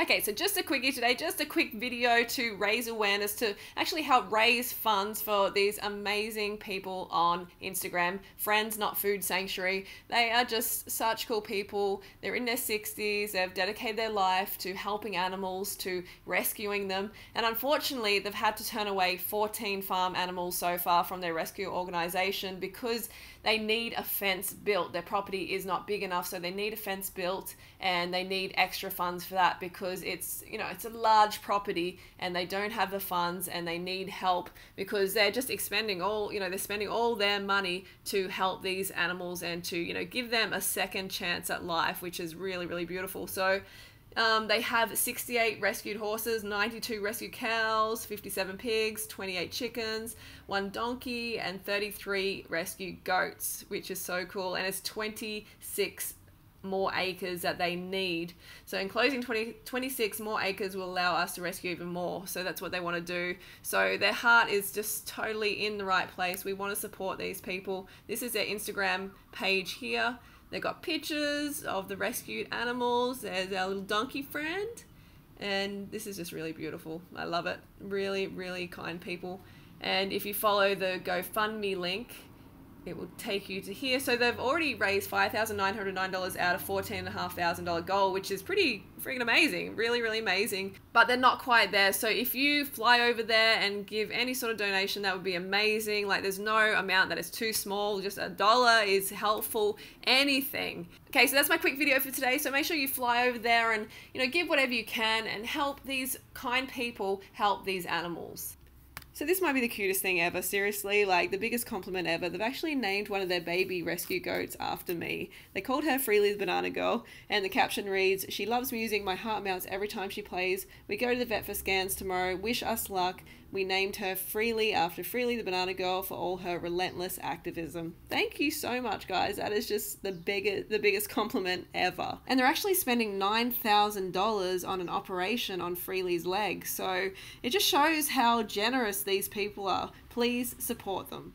Okay, so just a quickie today, just a quick video to raise awareness, to actually help raise funds for these amazing people on Instagram. Friends Not Food Sanctuary. They are just such cool people. They're in their 60s, they've dedicated their life to helping animals, to rescuing them, and unfortunately, they've had to turn away 14 farm animals so far from their rescue organization because they need a fence built. Their property is not big enough, so they need a fence built and they need extra funds for that because it's, you know, it's a large property and they don't have the funds and they need help because they're just expending all, you know, they're spending all their money to help these animals and to, you know, give them a second chance at life, which is really, really beautiful. So, um, they have 68 rescued horses, 92 rescued cows, 57 pigs, 28 chickens, one donkey, and 33 rescued goats, which is so cool. And it's 26 more acres that they need. So in closing 20, 26 more acres will allow us to rescue even more. So that's what they want to do. So their heart is just totally in the right place. We want to support these people. This is their Instagram page here. They've got pictures of the rescued animals. There's our little donkey friend. And this is just really beautiful. I love it. Really, really kind people. And if you follow the GoFundMe link, it will take you to here. So they've already raised $5,909 out of $14,500 goal, which is pretty freaking amazing. Really, really amazing. But they're not quite there. So if you fly over there and give any sort of donation, that would be amazing. Like there's no amount that is too small. Just a dollar is helpful. Anything. Okay, so that's my quick video for today. So make sure you fly over there and, you know, give whatever you can and help these kind people help these animals. So this might be the cutest thing ever, seriously, like the biggest compliment ever. They've actually named one of their baby rescue goats after me. They called her Freelee the Banana Girl, and the caption reads, She loves music, my heart melts every time she plays. We go to the vet for scans tomorrow, wish us luck. We named her Freelee after Freelee the Banana Girl for all her relentless activism. Thank you so much, guys. That is just the biggest, the biggest compliment ever. And they're actually spending $9,000 on an operation on Freelee's leg. So it just shows how generous these people are. Please support them.